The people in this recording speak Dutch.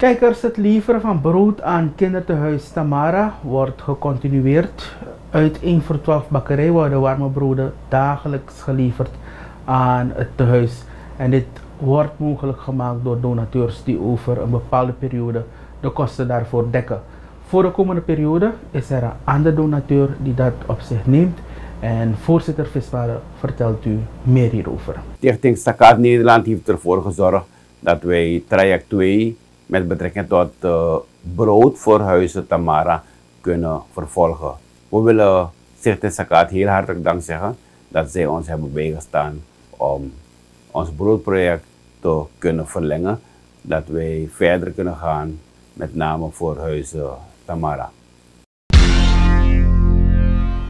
Kijkers, het leveren van brood aan kindertehuis Tamara wordt gecontinueerd. Uit 1 voor 12 bakkerij worden warme broden dagelijks geleverd aan het tehuis. En dit wordt mogelijk gemaakt door donateurs die over een bepaalde periode de kosten daarvoor dekken. Voor de komende periode is er een andere donateur die dat op zich neemt. En voorzitter Viswaren vertelt u meer hierover. Stichting Stakaat Nederland heeft ervoor gezorgd dat wij traject 2 met betrekking tot uh, brood voor huizen Tamara kunnen vervolgen. We willen Stichting Stakaat heel hartelijk dank zeggen dat zij ons hebben bijgestaan om ons broodproject te kunnen verlengen. Dat wij verder kunnen gaan, met name voor huizen Tamara.